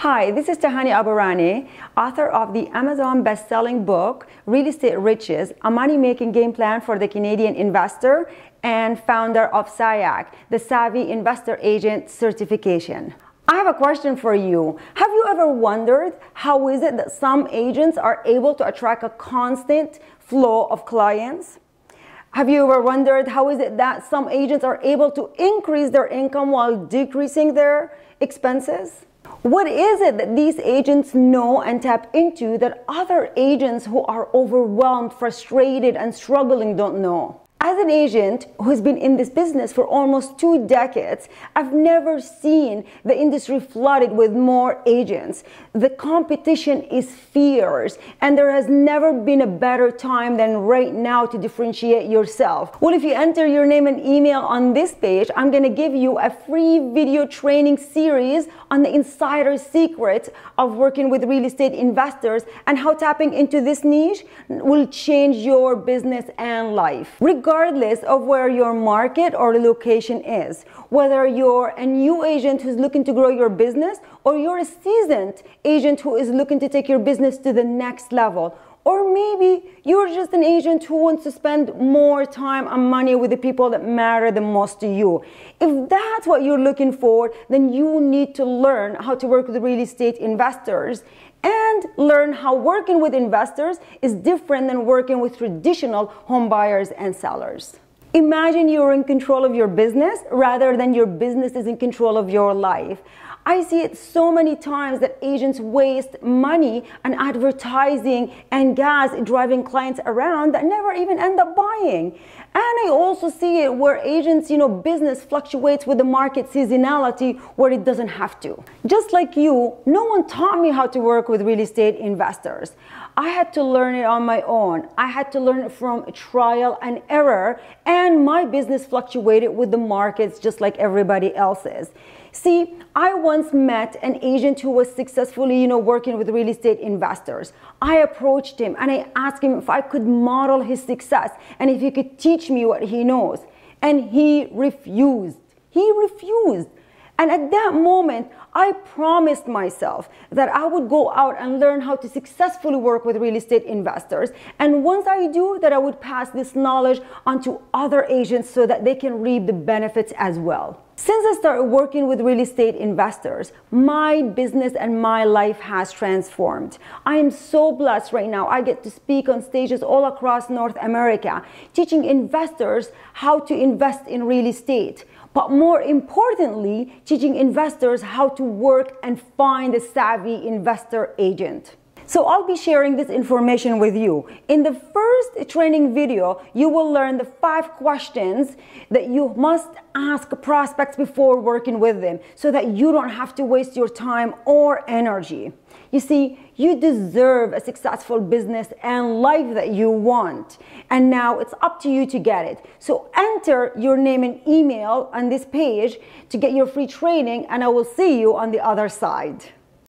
Hi, this is Tahani Aburaneh, author of the Amazon best-selling book, Real Estate Riches, a money-making game plan for the Canadian investor and founder of SIAC, the Savvy Investor Agent Certification. I have a question for you. Have you ever wondered how is it that some agents are able to attract a constant flow of clients? Have you ever wondered how is it that some agents are able to increase their income while decreasing their expenses? What is it that these agents know and tap into that other agents who are overwhelmed, frustrated, and struggling don't know? As an agent who's been in this business for almost two decades, I've never seen the industry flooded with more agents. The competition is fierce, and there has never been a better time than right now to differentiate yourself. Well, if you enter your name and email on this page, I'm gonna give you a free video training series on the insider secrets of working with real estate investors and how tapping into this niche will change your business and life regardless of where your market or location is. Whether you're a new agent who's looking to grow your business or you're a seasoned agent who is looking to take your business to the next level. Or maybe you're just an agent who wants to spend more time and money with the people that matter the most to you. If that's what you're looking for, then you need to learn how to work with real estate investors and learn how working with investors is different than working with traditional home buyers and sellers. Imagine you're in control of your business rather than your business is in control of your life. I see it so many times that agents waste money on advertising and gas driving clients around that never even end up buying. And I also see it where agents, you know, business fluctuates with the market seasonality where it doesn't have to. Just like you, no one taught me how to work with real estate investors. I had to learn it on my own. I had to learn it from trial and error, and my business fluctuated with the markets just like everybody else's. See, I once met an agent who was successfully, you know, working with real estate investors. I approached him and I asked him if I could model his success and if he could teach me what he knows. And he refused. He refused. And at that moment, I promised myself that I would go out and learn how to successfully work with real estate investors. And once I do, that I would pass this knowledge on to other agents so that they can reap the benefits as well. Since I started working with real estate investors, my business and my life has transformed. I am so blessed right now. I get to speak on stages all across North America, teaching investors how to invest in real estate. But more importantly, teaching investors how to work and find a savvy investor agent. So I'll be sharing this information with you. In the first training video, you will learn the five questions that you must ask prospects before working with them so that you don't have to waste your time or energy. You see, you deserve a successful business and life that you want. And now it's up to you to get it. So enter your name and email on this page to get your free training and I will see you on the other side.